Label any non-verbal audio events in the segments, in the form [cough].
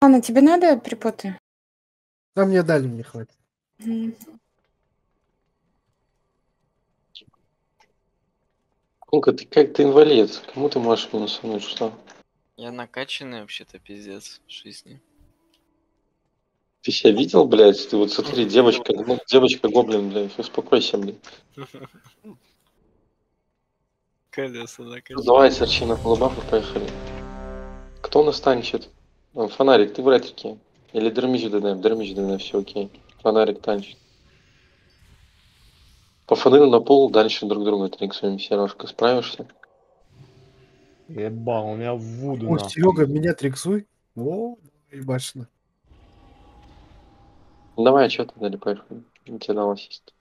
Анна, тебе надо припоты? А мне дали, мне хватит. Мгм. Кунка, ты как ты инвалид? Кому ты можешь минусануть, что? Я накачанный вообще-то, пиздец, в жизни. Ты себя видел, блядь? Ты вот смотри, девочка, ну, девочка гоблин, блядь, успокойся, блядь. [laughs] Колеса Ну, накачанные. Давай, серчи на полубафу, поехали. Кто у нас танчит? Фонарик, ты в ретрике. Или дермич ДНФ, дермич ДНФ, все окей. Фонарик танчит. Пофаныл на пол, дальше друг друга триксуем. Сережка, справишься? Ебал, у меня вуду О, нахуй. Серега, меня триксуй. О, ебашно. Давай, а что ты дали, поехали. У тебя дал ассист.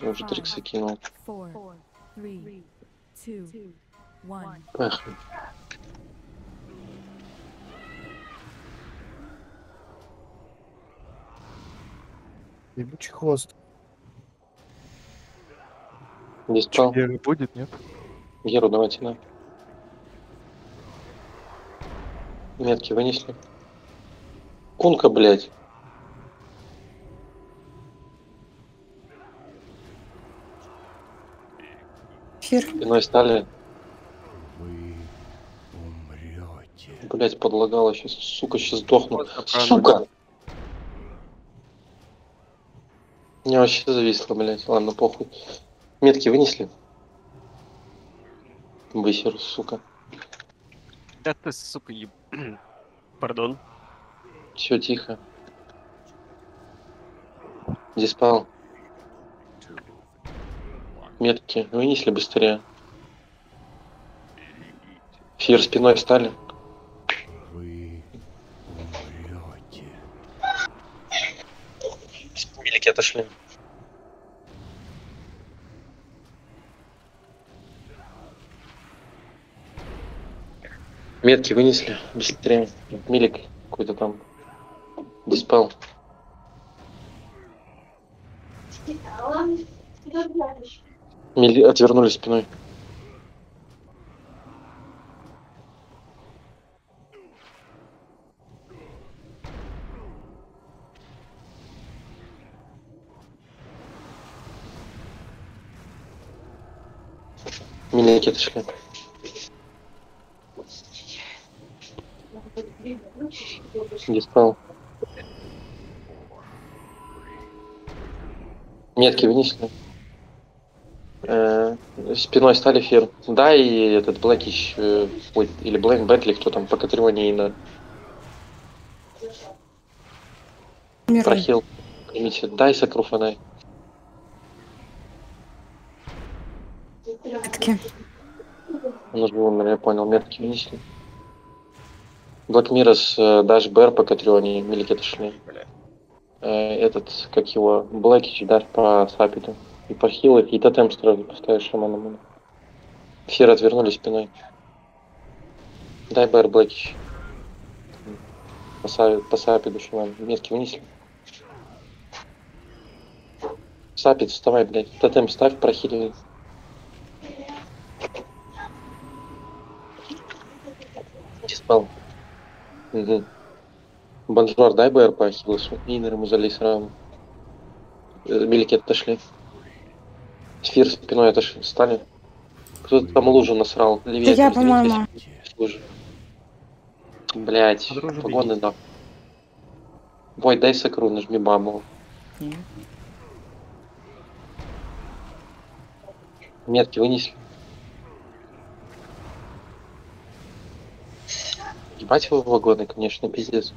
Я уже триксы кинул. Поехали. Ебучий хвост. Не спал. Геры будет, нет? Геру давайте на. Метки вынесли. Кунка, блядь. Фир. Спиной стали. Вы умрете. Блять, подлагала сейчас. Сука, сейчас сдохну. Сука! Мне вообще зависло, блять. Ладно, похуй. Метки вынесли? Высер, сука. Да ты, сука, еб... [clears throat] Пардон. Все тихо. Диспал. Метки вынесли быстрее. Фир спиной встали. Вы умрете. Милики отошли. Метки вынесли быстрее. Милик какой-то там. Диспел. Мили отвернули спиной. Милики отошли. Диспел. Метки вынесли. Спиной стали фир. Да, и этот Блэкич, э, ой, или Блэк Бентли, кто там, по Катрионе и на прохил. Примите. Дай сакруфанай. Метки. Он уже умер, я понял. Метки вынесли. Блэк Мирос, Даш Бэр по Катрионе, Милики отошли. Э, этот, как его, Блэкич, Даш по Сапиту. И по хилу, и тотем сразу поставишь шаманом. Все развернули спиной. Дай Бэр Блэкич. По, Са- по Сапиду шаман. Метки вынесли. Сапит, вставай, блядь. Тотем ставь, прохиливай. Диспел. Угу. Бонжуар, дай БР по. Инер ему залей сразу. Э, Милики отошли. Сфир спиной отошли. Стали. Кто-то там лужу насрал. Левее. Это я, по-моему. Блять, погоны да. Вой, дай сакру, нажми бабу. Метки вынесли. Ебать его вагоны, конечно, пиздец.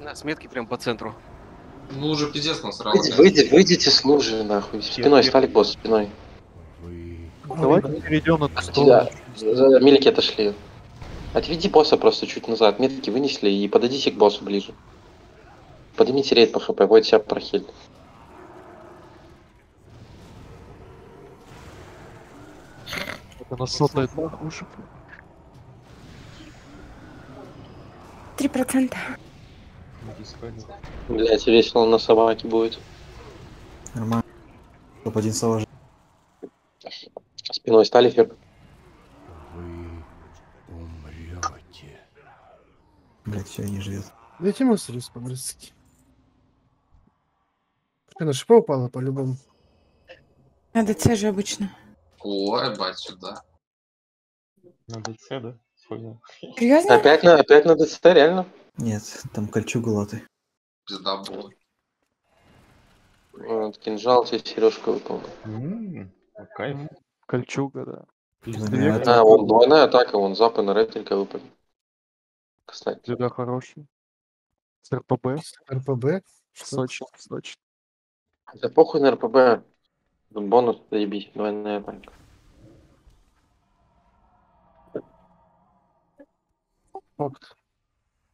На сметке прям по центру. Ну уже пиздец насрал. Выйди, выйди, выйдите с лужи, нахуй. Спиной стали босс, спиной. Вы Давайте перейдем на ту сторону. Милики отошли. Отведи босса просто чуть назад, метки вынесли и подойдите к боссу ближе. Поднимите рейд по хп, вот себя прохиль. Это нас сотает нахуй. Три процента. Блять, весело на собаке будет. Нормально. Топ-1 сложил. Спиной стали фир. Вы умрете. Блять, все, не живет. Дайте мусорис по-братски. На шипа упала по-любому. На ДЦ же обычно. Ой, бать, сюда. На ДЦ, да? Понял. Серьезно? Опять на, опять на ДЦТ, реально? Нет, там кольчуга латы. Пизда была. Вот, кинжал тебе сережка выполнил. М, Кайф. Кольчуга, да. Пиздец. А, вон двойная атака, вон запы на рейд только выпали. Кстати. Всегда хороший. С РПБ. РПБ? Сочно, сочно. Да похуй на РПБ. Бонус заебись, двойная атака. Факт.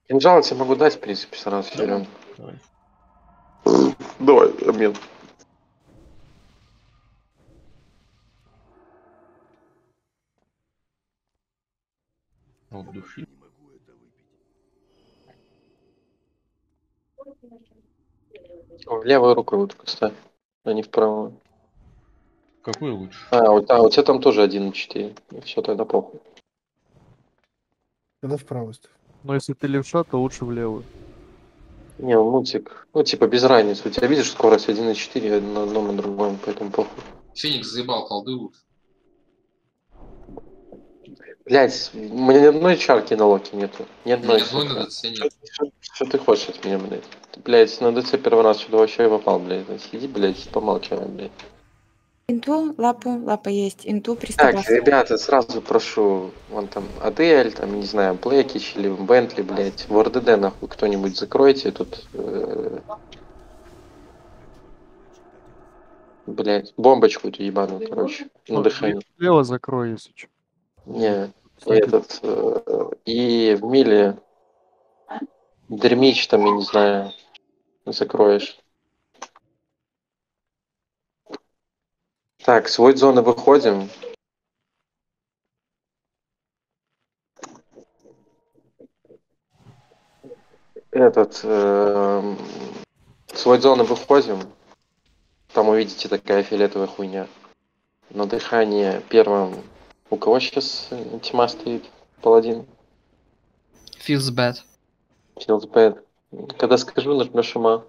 Кинжал я тебе могу дать, в принципе, сразу берем. Давай. Давай, обмен. От души. В левую руку вот ставь, а не в правую. Какой лучше? А, вот, а, у тебя там тоже 1.4. Все, тогда похуй. Когда в правую ставь. Но если ты левша, то лучше в левую. Не, ну, мультик. Ну, типа, без разницы. У тебя видишь скорость 1.4 на одном и другом, поэтому похуй. Феникс заебал колды лучше. Блять, у меня ни одной чарки на локе нету. Ни Ни одной. одной сука. на ДЦ нет. Что, что ты хочешь от меня, блядь? Ты, блядь, на ДЦ первый раз сюда вообще попал, блядь. Сиди, блядь, помалкивай, блядь. Инту, лапу, лапа есть. Инту, Так, приступас. ребята, сразу прошу, вон там Адель, там, не знаю, Блэкич или Бентли, блядь, в РДД, нахуй, кто-нибудь закройте тут, э, блядь, бомбочку эту ебаную, короче, на дыхание. Слева закрой, если что. Не, и этот, э, и в миле дермич там, я не знаю, закроешь. Так, с void зоны выходим. Этот, эм, с void зоны выходим. Там увидите такая фиолетовая хуйня. На дыхание первым. У кого сейчас э, тьма стоит? Паладин? Feels bad. Feels bad. Когда скажу, нажмешь ума.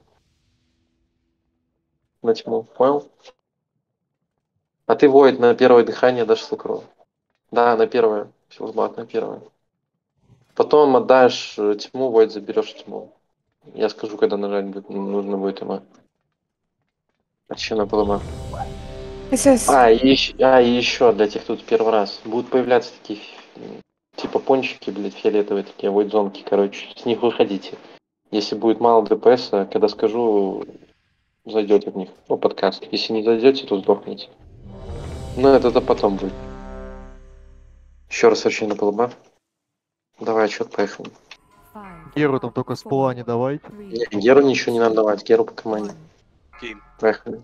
На тьму. Понял? А ты воет на первое дыхание дашь сукру. Да, на первое. Bad на первое. Потом отдашь э, тьму, воет заберешь тьму. Я скажу, когда нажать будет, нужно будет ему. А че на ПЛМ? СС. А, и еще, а, и еще для тех, кто тут первый раз. Будут появляться такие типа пончики, блядь, фиолетовые такие, войдзонки, короче. С них выходите. Если будет мало ДПС, когда скажу, зайдете в них. Ну, подкаст. Если не зайдете, то сдохнете. Ну, это, это потом будет. Еще раз вообще на ПЛБ. Давай, отчет, поехали. Геру там только с пула не three, Не, Геру ничего не надо давать, Геру по команде. Поехали.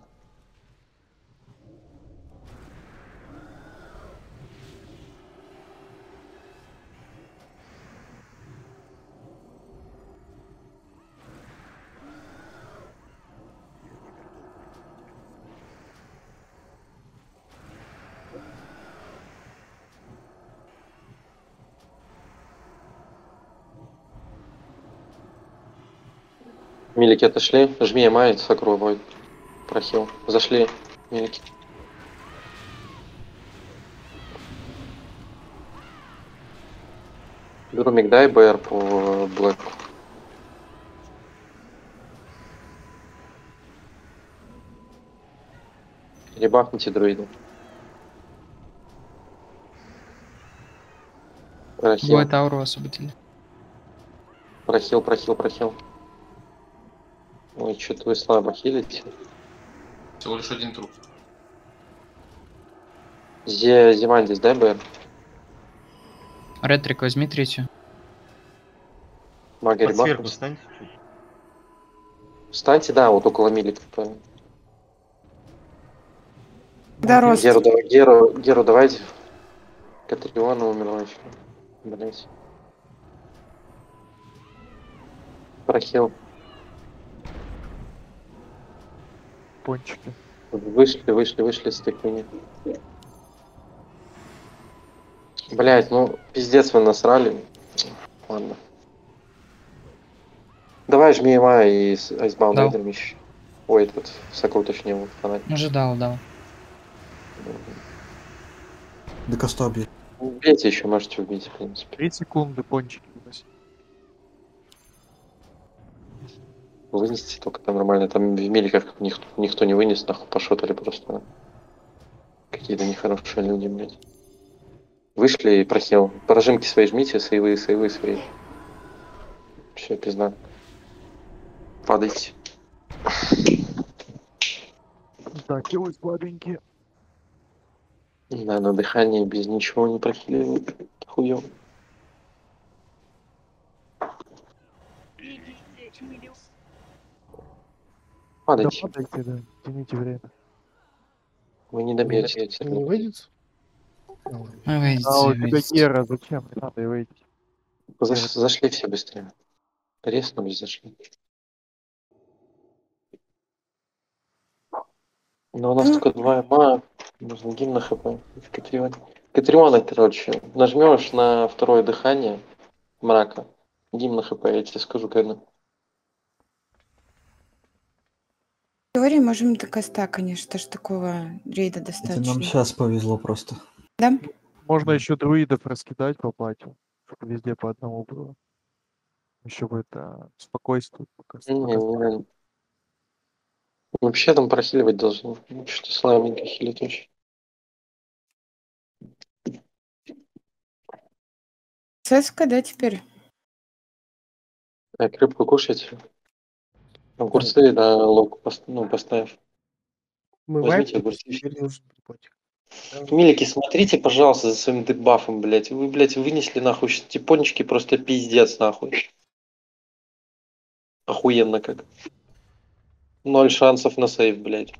Милики отошли. Жми Май, Сакру, Войд. Прохил. Зашли. Милики. Беру Мигдай, БР по Блэку. Ребахните друида. Прохил, Бывает ауру освободили. прохил, прохил, прохил. Ой, что-то вы слабо хилите. Всего лишь один труп. Зе, Зимандис, дай БР. Ретрик, возьми третью. Под сверху встаньте. Встаньте, да, вот около правильно. Да, рост. Геру, давай, Геру, Геру давайте. Катриона умерла еще. Блять. Прохил. Пончики. Вышли, вышли, вышли с хуйни. Блять, ну пиздец вы насрали. Ладно. Давай жми Ма и с- Айсбаун Дал. Меч. Ой, этот Сокол точнее, вот фонарь. Уже дал, дал. До коста бьет. Бейте еще, можете убить, в принципе. 3 секунды, пончики. Вынести только там нормально. Там в меликах никто, никто не вынес, нахуй пошотали просто. Какие-то нехорошие люди, блядь. Вышли и прохил. Поражимки свои жмите, сейвы, сейвы свои. Все, пизда. Падайте. Так, килы слабенькие. Да, на дыхании без ничего не прохиливают. Хуёво. Да, Падайте. падайте, да. Тяните время. Вы не добьетесь. Не всё равно. выйдет? А. Ну, выйдите, А у тебя. Гера, зачем? Не надо и выйти. Заш- Зашли все быстрее. Резнулись, зашли. Но у нас только два ма. Нужно гимн на хп. в Катрионе. Катриона, короче, нажмешь на второе дыхание мрака. Гимн на хп, я тебе скажу, когда. В теории можем до коста, конечно, ж такого рейда Это достаточно. нам сейчас повезло просто. Да? Можно еще друидов раскидать по патю, чтобы везде по одному было. Еще бы это спокойствие пока. Не, не. Вообще там прохиливать должны. Что-то слабенько хилит очень. Цеска, да, теперь? Так, рыбку кушайте. Огурцы, да, лук пос- ну, поставь. Мы Возьмите огурцы. Милики, смотрите, пожалуйста, за своим дебафом, блядь. Вы, блядь, вынесли нахуй типончики просто пиздец, нахуй. Охуенно как. Ноль шансов на сейв, блядь.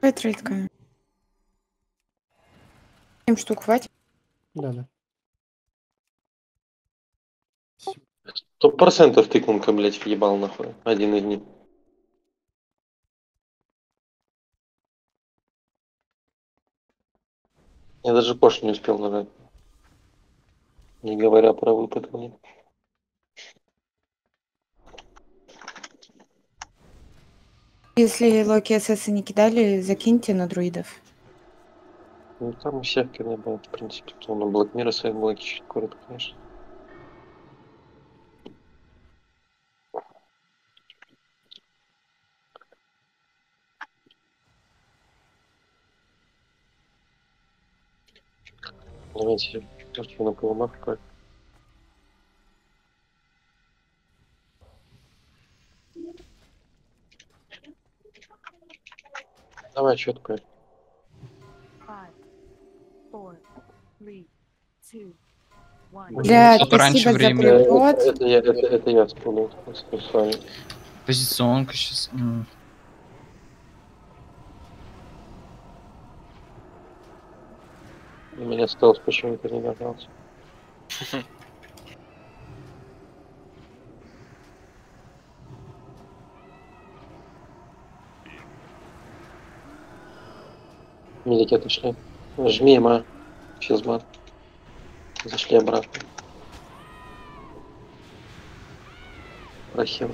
Трейдка. Семь штук хватит. Да, да. Сто процентов тыкунка, блядь, въебал нахуй. Один из них. Я даже кош не успел нажать. Не говоря про выпад мне. Если Локи СС не кидали, закиньте на друидов. Ну там у всех было, в принципе. То на Mirror свои блоки чуть коротко, конечно. Давайте, что на полумах как. Давай, one. Блядь, спасибо за времени. Э. Это, это я, это, это я вами. Позиционка сейчас. У меня стелс почему-то не нажался. [laughs] Медики отошли. Жми, ма. Бан. Зашли обратно. Прохил.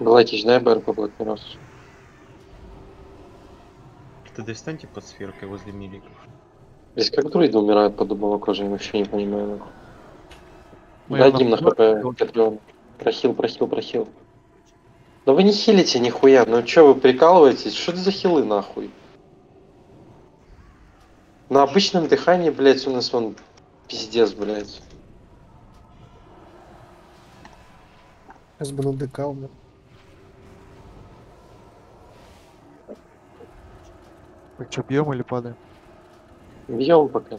Глайтич, дай БР по блокмиросу. Ты достаньте под сферкой возле миликов. Здесь как друиды умирают под дубовой кожей, я вообще не понимаю. гимн на хп, Катрион. Прохил, прохил, прохил. Да вы не хилите нихуя, ну чё вы прикалываетесь? Что это за хилы нахуй? На обычном дыхании, блядь, у нас вон пиздец, блядь. Сейчас бы на ДК умер. Так что, бьем или падаем? Бьем пока.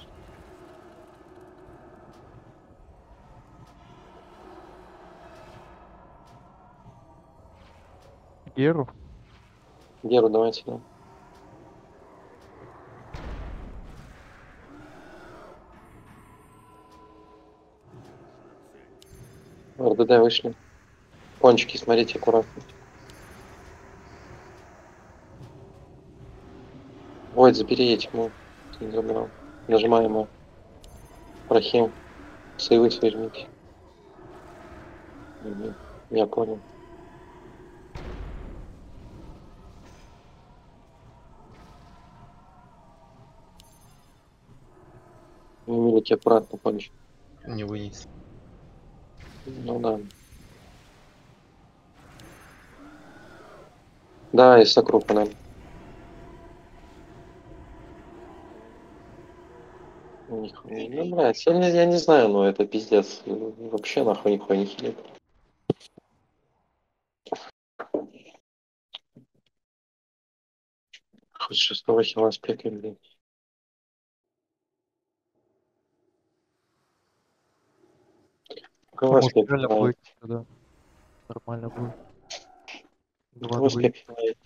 Геру? Геру давайте, да. РДД вышли. Кончики, смотрите аккуратно. Ой, забери. Ты не забрал. Нажимаем его. Рахим. Сейвы. Мгм. Я понял. Милики аккуратно панч. Не вынес. Ну да. Да, и сокрупа нам. Нихуя, ну, блядь, я не, я не знаю, но это пиздец. Вообще нахуй нихуя не хилит. Хоть шестого хила спекаем, блядь. Может, спек реально будет, да. Нормально будет. Два друид. спек хилает?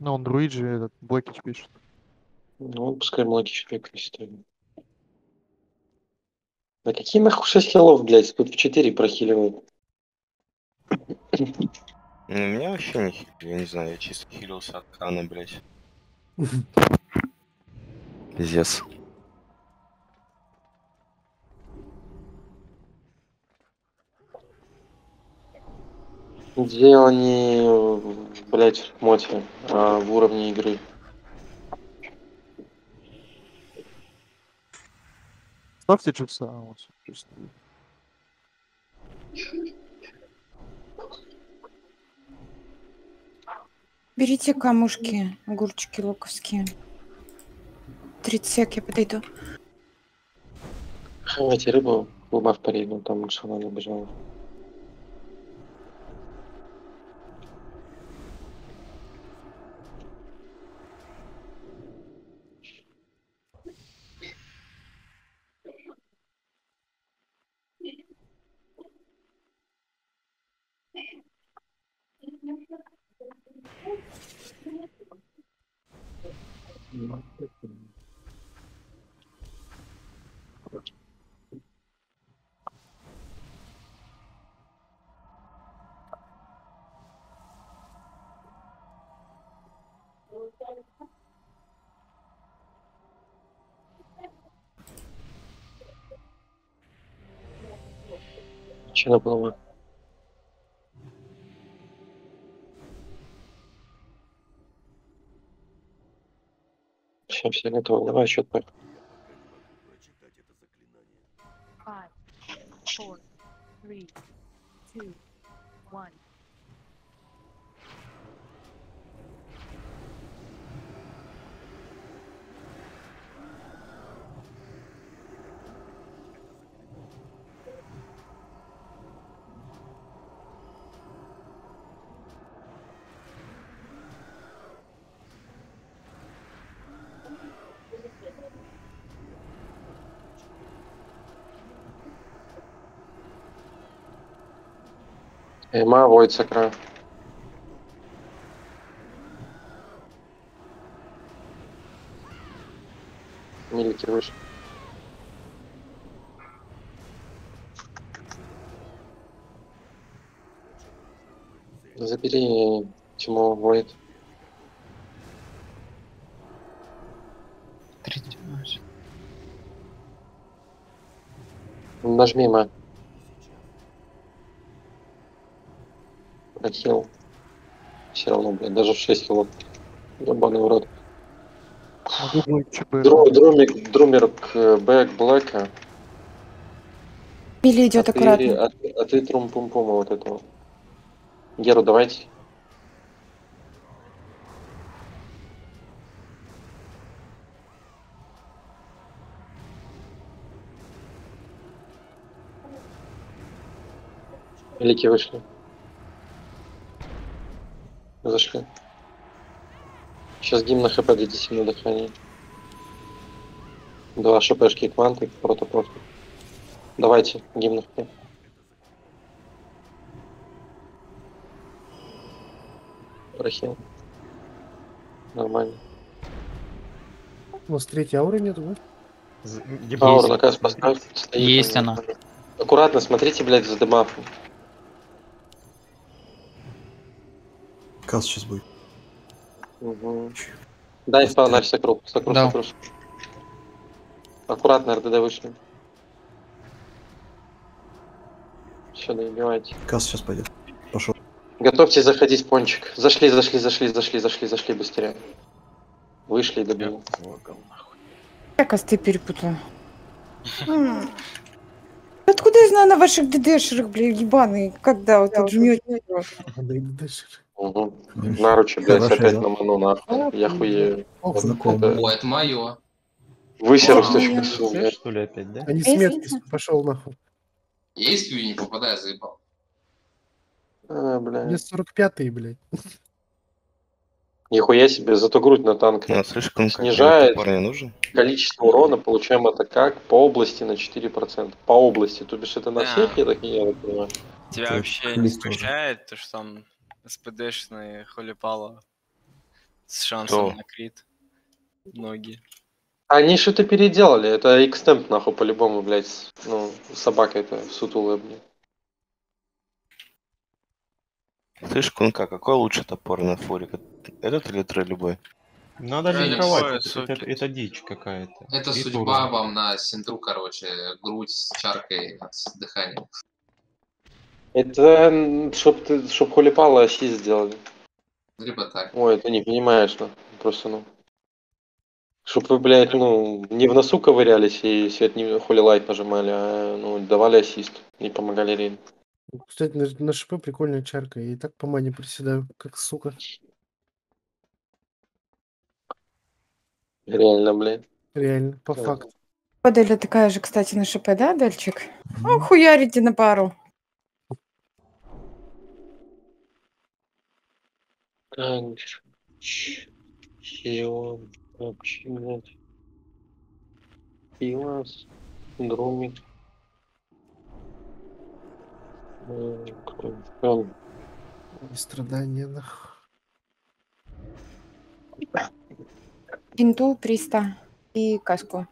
Ну, он друиджи, этот, Блэкич пишет. Ну, пускай младший человек не стоит. Да какие нахуй 6 хилов, блядь, тут в 4 прохиливают. Ну, меня вообще не хилили, я не знаю, я чисто хилился от крана, блядь. Пиздец. Дело не, блядь, в моте, а в уровне игры. Ставьте чипса, а, вот. Берите камушки, огурчики луковские. 30 сек, я подойду. Хавайте рыбу, луба в паре, ну там шана набежала. Че наплыла? Все, все готовы. Давай счет пой. Five, four, three, two, one. Эма, Войт, Сакра. Милики выше. Забери Тиму Войт. Нажми Ма. Прохил. Все равно, блядь, даже в 6 хилов. Ебаный в рот. Дру- Друмик, Друмер к бэк Блэка. Мили идет а ты, аккуратно. а, ты- а ты трум пум пума вот этого. Геру, давайте. Великие вышли. Зашли. Сейчас гимн на хп дадите на дыхание. Два шпшки кванты, прото просто. Давайте, гимн на хп. Прохил. Нормально. У нас третьей ауры нету, да? Аур наказ поставь. стоит Есть он. она. Аккуратно, смотрите, блядь, за демафом. Каз сейчас будет. Угу. Дай фонарь сокру, сокру, Да. сокру. Аккуратно РДД вышли. Все, добивайте. Кас сейчас пойдет. Пошел. Готовьтесь заходить пончик. Зашли, зашли, зашли, зашли, зашли, зашли быстрее. Вышли и добили. Я косты перепутала. М. Откуда я знаю на ваших ДДшерах, бля, ебаные, когда вот тут жмете? Угу. Наручи, блядь, Хорошо, опять да. на ману нахуй. Я хуею. Ох, знакомый. Это- О, это мое. Высеру с точки я- су, блядь. что ли опять, да? Они с метки пошел нахуй. Есть не попадаю, заебал. А, бля. Мне 45-й, блядь. Нихуя себе, зато грудь на танке. Ну, слишком Снижает. нужен. Количество урона получаем это как? По области на 4%. По области, то бишь это на Да. всех, я так не я понимаю. Тебя вообще не смущает, то что там СПДшные холипало с шансом Кто? на крит. Ноги. Они что-то переделали, это экстемп нахуй по-любому, блядь. Ну, собака это сутулая, блядь. Слышь, Кунка, какой лучше топор на форе? Этот или трой любой? Надо линковать. свой Это, это- это дичь какая-то. Это И судьба вам на синтру, короче, грудь с чаркой с дыханием. Это чтоб ты, чтоб холипало оси сделали. Либо так. Ой, ты не понимаешь, ну, просто, ну. Чтоб вы, блядь, ну, не в носу ковырялись и свет не холи лайт нажимали, а, ну, давали ассист, не помогали рейн. Кстати, на, на ШП прикольная чарка. Я и так по мане приседаю, как сука. Реально, блядь. Реально, по Да. факту. Паделя такая же, кстати, на ШП, да, Дальчик? О, хуярите на пару. Община, Силас, Друмик. М, кто еще? И страдания, нахуй. Пинту, Приста и каску.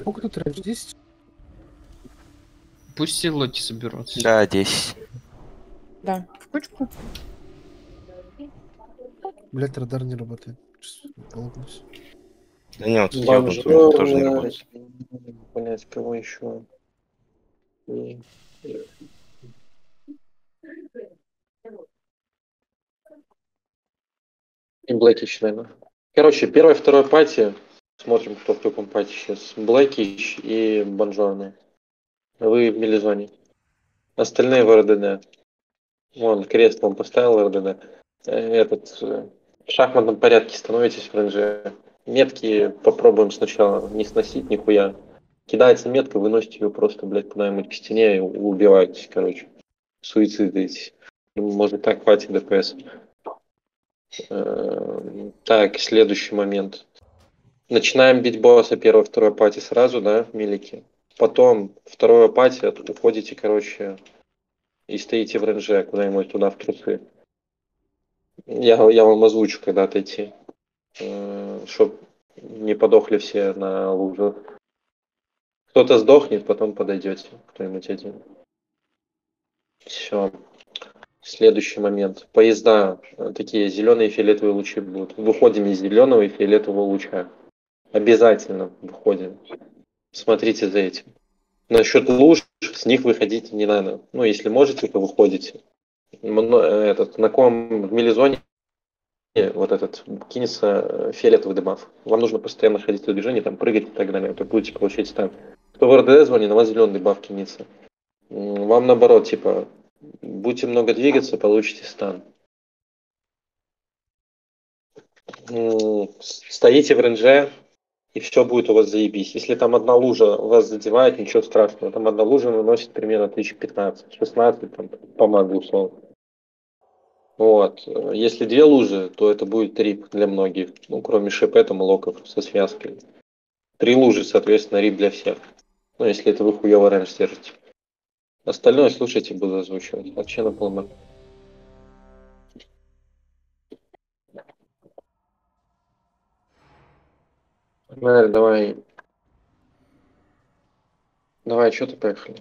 Сколько тут раньше? 10? Пусть и лоти соберутся. Да, 10. Да, в кучку. Блять, радар не работает. Сейчас полопнусь. Да не, вот ёбнутый у меня тоже не Бонжорно. работает. Блять, кого еще? И- И Блэкич, наверное. Короче, первая, вторая пати. Смотрим, кто в каком пати сейчас. Блэкич и Бонжорно. Вы в Мелизоне. Остальные в РДД. Вон, крест вам поставил РДД. Э, Этот, э, в шахматном порядке становитесь в рейнже. Метки попробуем сначала не сносить нихуя. Кидается метка, выносите ее просто, блядь, куда-нибудь к стене и убиваетесь, короче. Суицидитесь. Ну, Может так, хватит ДПС. Э, Так, следующий момент. Начинаем бить босса первой, второй пати сразу, да, милики. Потом второе пати уходите, короче, и стоите в ренже куда-нибудь туда в трусы. Я, я вам озвучу, когда отойти. Чтоб не подохли все на лужах. Кто-то сдохнет, потом подойдете, кто-нибудь один. Все. Следующий момент. Поезда э, такие зеленые и фиолетовые лучи будут. Выходим из зеленого и фиолетового луча. Обязательно выходим. Смотрите за этим. Насчет луж, с них выходить не надо. Ну, если можете, то выходите. Э, Этот, на ком в мелизоне вот этот кинется э, фиолетовый дебаф. Вам нужно постоянно ходить в движении, там прыгать и так далее. То будете получать стан. Кто в РДС звонит, на вас зеленый дебаф кинется. Вам наоборот, типа, будете много двигаться, получите стан. Стоите в ренже, и все будет у вас заебись. Если там одна лужа вас задевает, ничего страшного. Там одна лужа наносит примерно 1015-16 там, по магу условно. Вот. Если две лужи, то это будет трип для многих. Ну, кроме ШП, там и локов со связкой. Три лужи, соответственно, рип для всех. Ну, если это вы хуёво рейндж держите. Остальное слушайте, буду озвучивать. Вообще на полном. Наверное, давай. Давай, что ты поехали?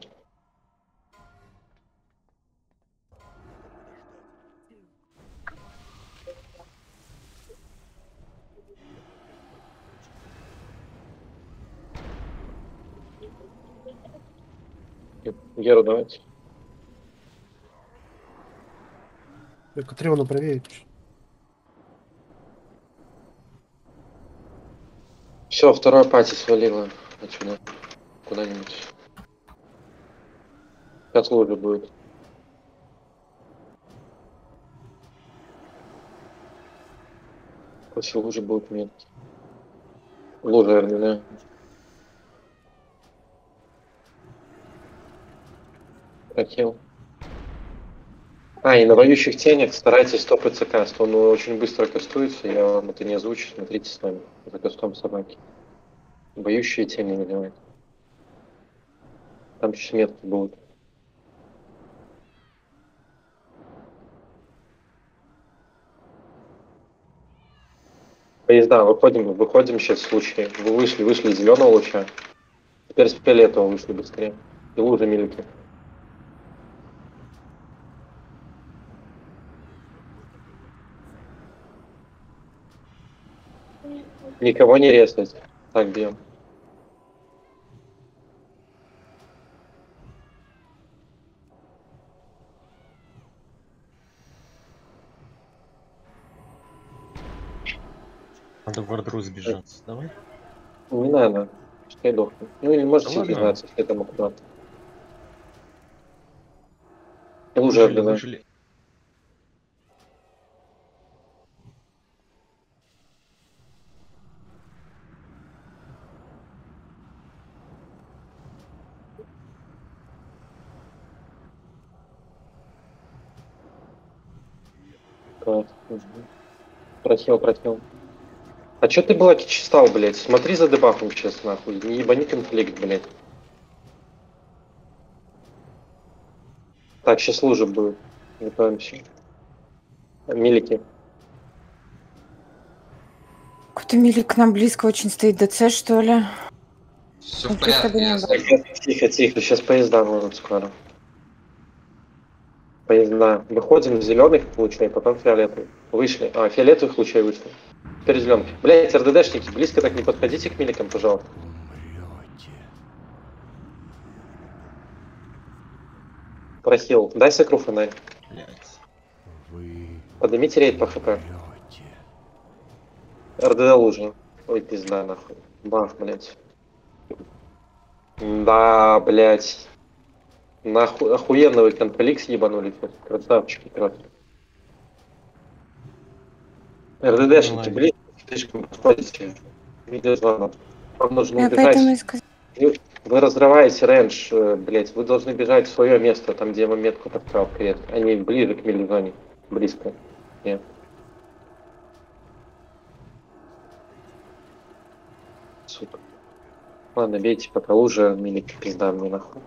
Геру давайте. Катриону проверить. Все, второе пати свалило отсюда. Куда-нибудь. Сейчас лужа будет. После лужи будет метки. Лужа РДН. Хотел. А, и на воющих тенях старайтесь стопаться каст. Он очень быстро кастуется, я вам это не озвучу, смотрите с нами. За кастом собаки. Боющие тени не делает. Там чуть метки будут. Поезда, выходим, выходим сейчас в случае. Вы вышли, вышли из зеленого луча. Теперь с фиолетового вышли быстрее. И лужи милики. Никого не резать. Так бьем. Надо в Вардру сбежаться. Давай. Не надо. Пускай дохнет. Ну или можете Да признаться, если это аккуратно. Лужа Выжили, РДН. выжили. Так, мгм. Просил, просил. А чё ты блоки стал, блядь? Смотри за дебафом сейчас, нахуй. Не ебани конфликт, блядь. Так, сейчас лужа будет. Готовимся. Милики. Какой-то милик к нам близко очень стоит. ДЦ, что ли? Все Ну, в порядке, я. Тихо, тихо, сейчас поезда будут скоро. Поезда. Выходим зеленых лучей, потом фиолетовых. Вышли. А, фиолетовых лучей вышли. Теперь зеленых. Блять, РДДшники, близко так не подходите к миликам, пожалуйста. Просил. Дай сокру фонарь. Блядь. Вы Поднимите рейд по хп. РДД лужа. Ой, пизда, нахуй. Баф, блять. Да, блять. Нахуй, охуенно вы конфликт ебанули. Красавчики, просто. РДДшники, блин, слишком подходите. Видеозвонок. Вам нужно Я поэтому и убежать. сказала. Вы, вы разрываете рейндж, э, блять. Вы должны бежать в свое место, там, где вам метку подправ, привет. А не ближе к милизоне. Близко. Нет. Сука. Ладно, бейте пока лужа, милик пизда мне нахуй.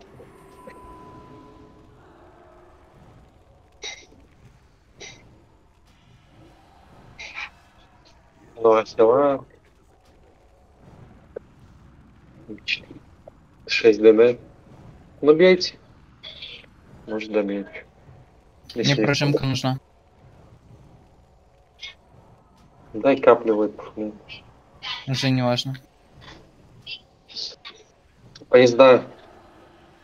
Ну, а села... 6 дм. Ну, бейте. Может, добить. Мне прожимка нужна. Дай каплю выпухну. Уже не важно. Поезда.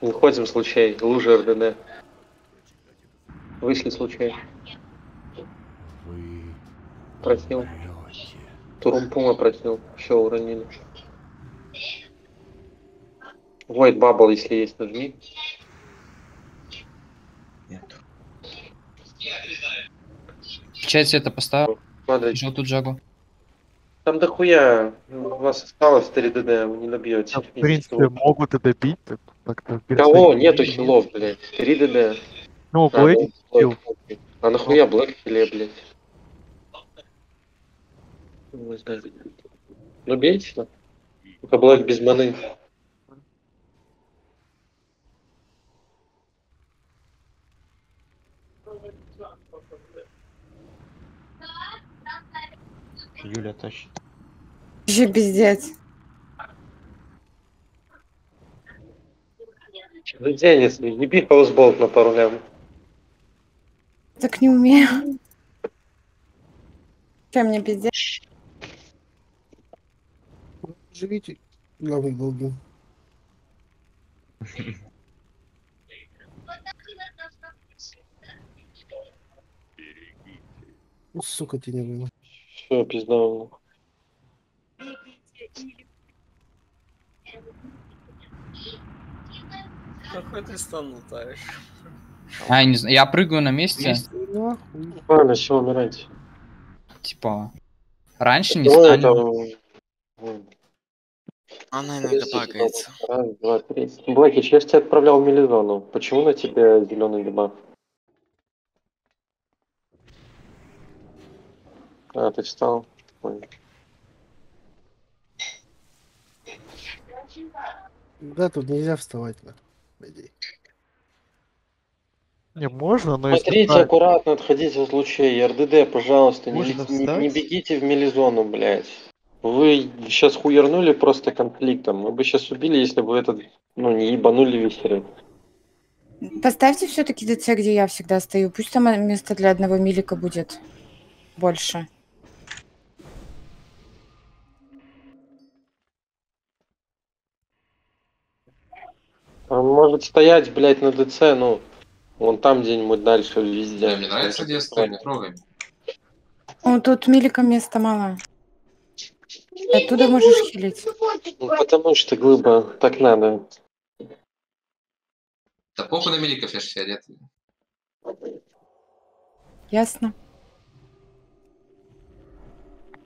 Выходим с лучей. Лужи РДД. Вышли с лучей. Вы Просил. Турумпума просил. Все, уронили. Void Bubble, если есть, нажми. Нет. В чате это поставил. Падайте. Желтую джагу. Там дохуя. У вас осталось 3 ДД, вы не добьете. Там, в принципе, могут и добить. так- так-то в Кого? Нету хилов, блядь. 3 ДД. Ну, Блэк ну, хил. А нахуя Блэк хиле, блядь? Не знаю. Ну бейте, ну. Только Блэк без маны. Юля тащит. Вообще пиздец. Ну денец, не би хаусболт на пару лям. Так не умею. Че мне пиздец? Живите, я выдолбил. Ну, сука, ты а, не было. Все, пизда Какой ты стан лутаешь? А, я не знаю, я прыгаю на месте. Ладно, чего умирать? Типа, раньше не стали. Она иногда багается. Раз, два, три. Блэкич, я же тебя отправлял в мелизону. Почему на тебе зеленый дебаф? А, ты встал. Понял. Да, тут нельзя вставать, по идее. Не, можно, но если Смотрите правильно- аккуратно, отходите от лучей. РДД, пожалуйста, не, Можно не- встать? не бегите в мелизону, блядь. Вы сейчас хуярнули просто конфликтом. Мы бы сейчас убили, если бы этот, ну, не ебанули весь рейд. Поставьте все-таки ДЦ, где я всегда стою. Пусть там место для одного милика будет больше. А может стоять, блядь, на ДЦ, ну, вон там где-нибудь дальше, везде. Да, мне нравится, где не трогай. Ну, тут милика места мало. Оттуда можешь хилить. Ну, потому что, глыба, так надо. Да похуй на миликов, я ж фиолетовый. Ясно.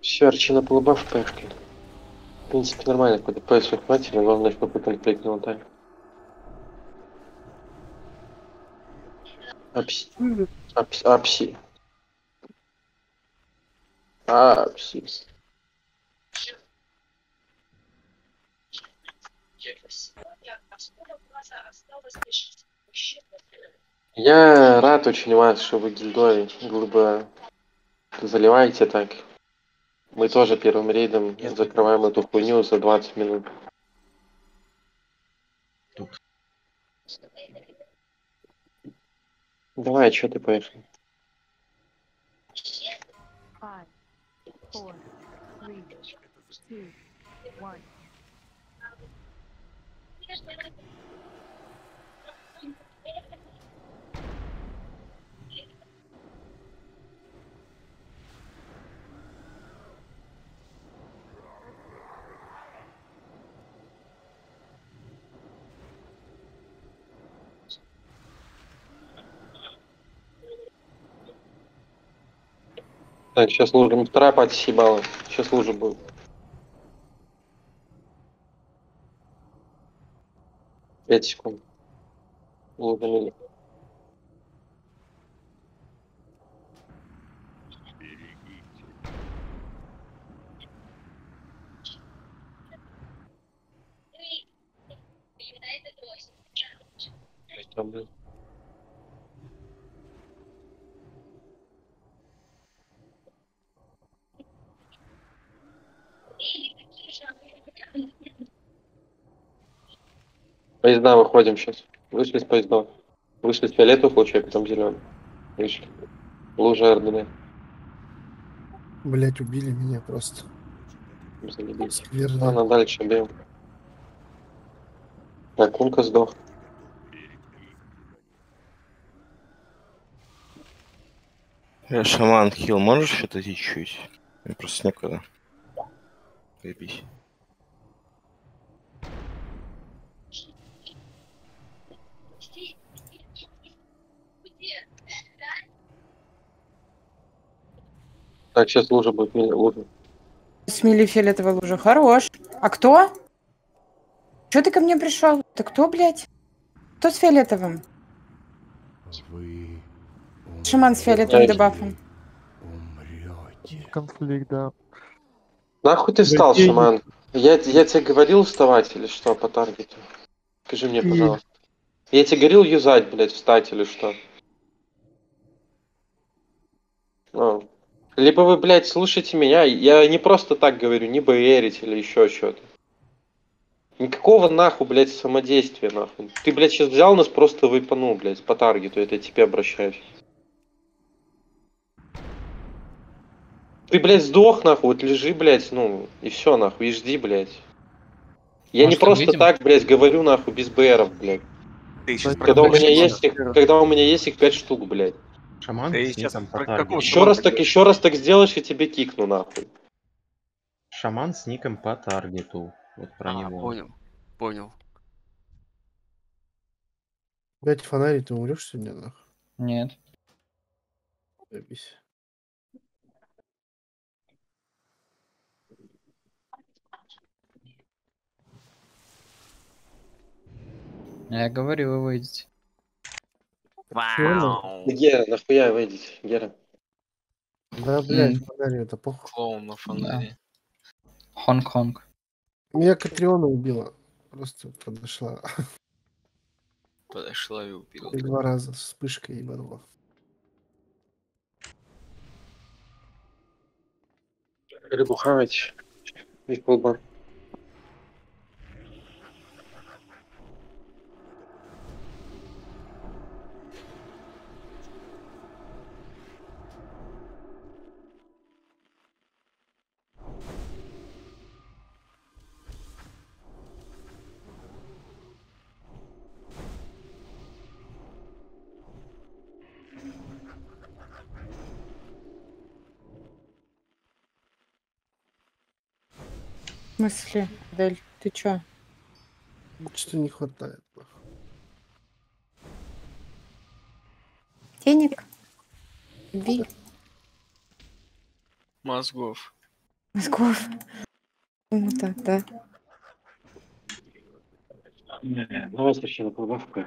Все, Арчина полуба в пешке. В принципе, нормально, какой-то пояс матери, главное, чтобы конфликт не лутали. Апси. Апси. Апси. Апси. Я рад очень вас, что вы гильдой глубо заливаете так. Мы тоже первым рейдом закрываем эту хуйню за 20 минут. Давай, что ты поехал? Five, four, three, two, one. Так, сейчас лужа. Вторая пати съебала. Сейчас лужа будет. Пять секунд. Лужа мили. Там, блин. Поезда выходим сейчас. Вышли с поездов. Вышли с фиолетовых лучей, потом зеленый. Вышли. Лужа РДД. Блять, убили меня просто. Заебись. Ладно, дальше бьем. Так, Кунка сдох. Э, Шаман, хил, можешь что-то чуть-чуть? Мне просто некуда. Заебись. Так, сейчас лужа будет. мили- Лужа. С мили фиолетовая лужа. Хорош. А кто? Че ты ко мне пришел? Ты кто, блядь? Кто с фиолетовым? Вы Шаман с фиолетовым дебафом. Конфликт, да. Нахуй ты встал, Окей. шаман? Я, я тебе говорил вставать или что по таргету? Скажи мне, пожалуйста. Я тебе говорил юзать, блядь, встать или что? Ну. Либо вы, блядь, слушайте меня. Я не просто так говорю, не верить или еще что-то. Никакого нахуй, блядь, самодействия, нахуй. Ты, блядь, сейчас взял нас просто выпанул, блядь, по таргету. Это я тебе обращаюсь. Ты, блядь, сдох, нахуй, вот лежи, блядь, ну, и все, нахуй, и жди, блядь. Я Может, не просто выйдем? так, блядь, говорю, нахуй, без БРов, блядь. Ты сейчас Когда у меня есть их, когда у меня есть их пять штук, блядь. Шаман Ты с сейчас ником про по какого. Еще раз так, еще раз так сделаешь, и тебе кикну нахуй. Шаман с ником по таргету. Вот про А, него. понял. Понял. Опять фонарик, ты умрешь сегодня, нахуй? Нет. Заебись. Я говорю, вы выйдете. Вау. Гера, нахуя выйдите, Гера? Да, блядь, М. фонарик, это похуй. Клоун на фонаре. Honk-honk. Меня Катриона убила. Просто подошла. Подошла и убила. И два раза с вспышкой ебанула. Рыбу хавать. И полбар. Смысле, Дель, ты чё? Что не хватает. Денег? Любви? Мозгов. Мозгов? Ну так, да. Давай сначала полбавку.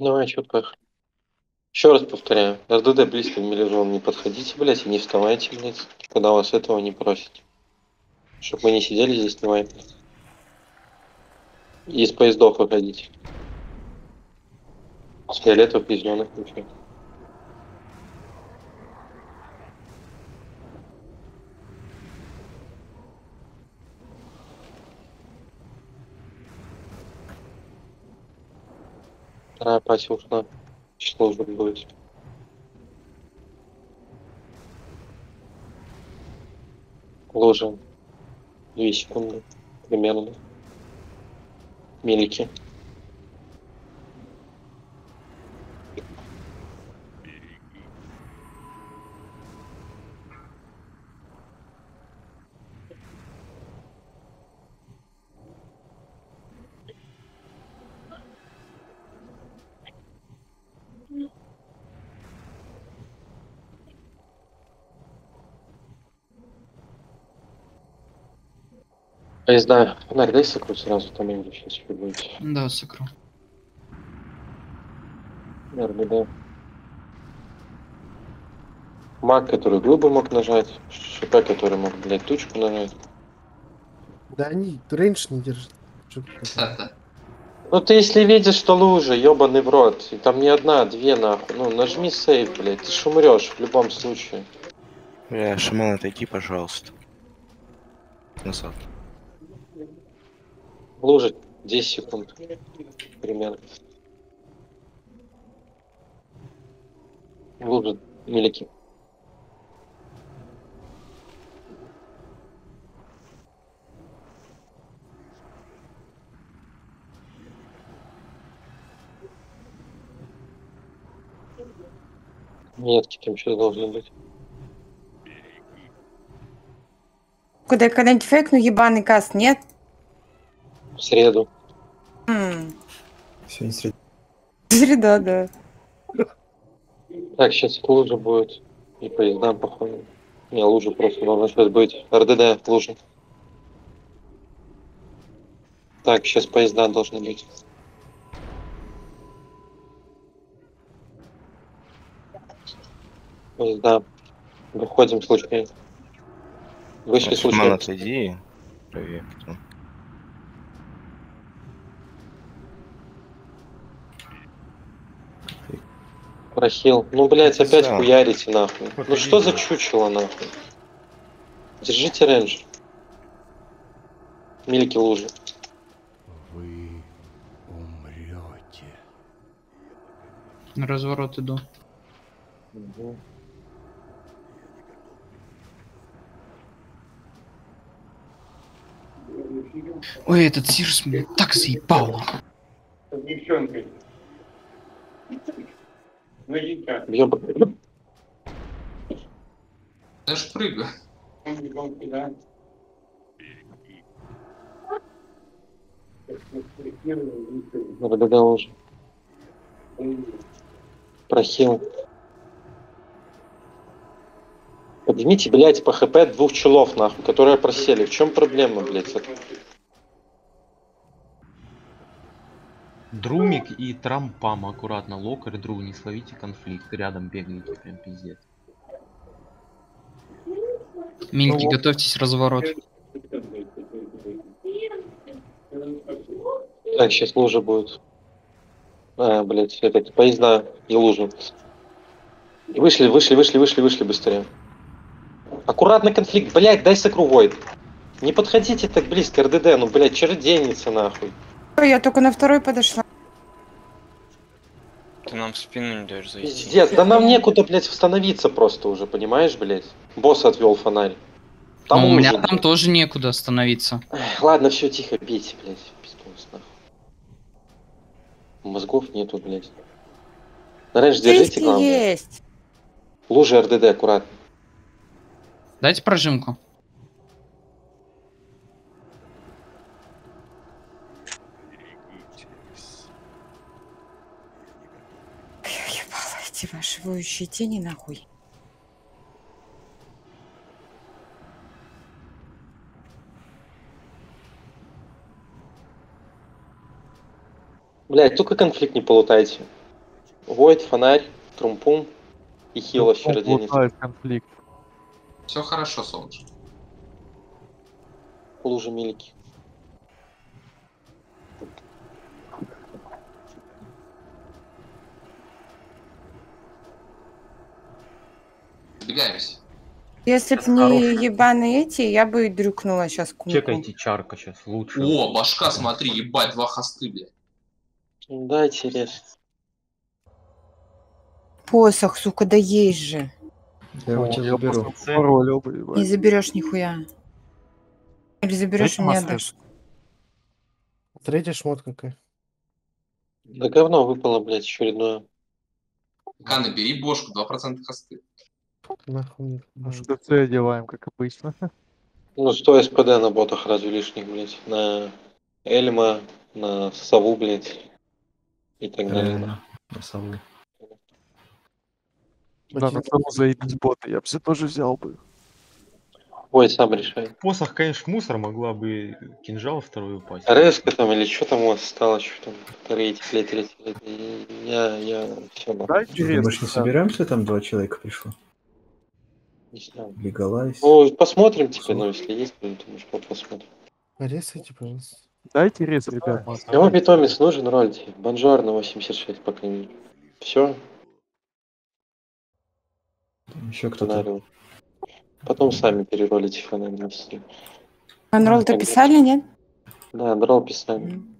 Давай, четко. Еще раз повторяю. РДД близко в миллион не подходите, блядь, и не вставайте, блядь, когда вас этого не просят. Чтоб мы не сидели здесь, не вайпали. И из поездов выходите. С фиолетовых и зеленых Вторая пассия ушла. Число уже будет. Ложим. Две секунды. Примерно. Милики. Поезда. Фонарь дай сокру сразу, там я сейчас еще будет. Да, сокру. РБД. Маг, который глыбу мог нажать. ШП, который мог, блядь, тучку нажать. Да они рейндж не держат. Ну ты если видишь, что лужа, ебаный в рот, и там не одна, а две нахуй, ну нажми сейв, блядь, ты ж умрешь в любом случае. Бля, шаман, отойди, пожалуйста. Назад. Лужа 10 секунд. Примерно. Лужа мелики. Метки там что должны быть. Куда я когда-нибудь фейкну ебаный каст, нет? В среду. М, Сегодня среда. Среда, да. Так, сейчас лужа будет. И поезда, походу. Не, лужа просто должна сейчас быть. РДД, лужа. Так, сейчас поезда должны быть. Поезда. Выходим случайно. Вышли Шаман, случайно. отойди. Проверь потом. Прохил. Ну, блядь, опять Да. хуярите нахуй. Ну Походи, что за чучело нахуй? Держите рейндж. Милики лужи. Вы умрете. На разворот иду. Ой, этот Сирс меня так заебал. Бьем. Я ж прыгаю. РДД уже. Прохил. Поднимите, блядь, по хп двух челов, нахуй, которые просели. В чем проблема, блядь? Друмик и Трампам аккуратно. Локарь, Дру, не словите конфликт. Рядом бегаете, прям пиздец. Миньки, готовьтесь разворот. Так, сейчас лужа будет. А, блядь, этот, поезда и лужу. Вышли, вышли, вышли, вышли, вышли быстрее. Аккуратно конфликт, блядь, дай сокругой. Не подходите так близко, РДД, ну, блядь, черденница, нахуй. Я только на второй подошла. Ты нам в спину не даешь зайти. Пиздец, да нам некуда, блядь, восстановиться просто уже, понимаешь, блядь? Босс отвел фонарь. Там Ну, у меня там тоже некуда остановиться. Эх, Ладно, все, тихо, бейте, блядь, нахуй. Мозгов нету, блядь. Раньше держите, главное. есть. Лужа РДД, аккуратно. Дайте прожимку. Я ебала воющие тени нахуй. Блядь, только конфликт не полутайте. Войд, фонарь, трумпум и хила черденницы. Лутает конфликт. Все хорошо, солнышко. Лужа милики. Сбегаемся. Если б не ебаные эти, я бы и дрюкнула сейчас кунку. Чекайте чарка сейчас лучше. О, башка, смотри, ебать, два хосты, блядь. Дайте рез. Посох, сука, да есть же. Я его тебе заберу. Пароль, бы, ебать. Не заберешь нихуя. Или заберешь, мне масло. отдашь. Третья шмот какая. Да говно выпало, блядь, очередное. Каны, бери бошку, 2% хосты. Нахуй. Ну, что все одеваем, как обычно. Ну, 100 СПД на ботах разве лишних, блядь. На Эльма, на Сову, блядь. И так далее. Реально. На сову. Да, на тому заебись боты, я бы все тоже взял бы. Ой, сам решай. Посох, конечно, мусор, могла бы кинжал второй упасть. РСК там или что там у вас стало, что там? Третий, третий, третий. Я, я, все, Что, рез, думаешь, не да. соберемся? Там два человека пришло. Не знаю. Легалайз. Ну, посмотрим, типа, ну, если есть, то, может, вот посмотрим. Резайте, пожалуйста. Дайте рез, ребят. Кому питомец нужен, рольте. Бонжуар на 86, по крайней мере. Все, Еще кто-то. фонарил. Потом сами переролите фонарь на все. Анрол Тогда- дописали, нет? Да, дрол писали. М.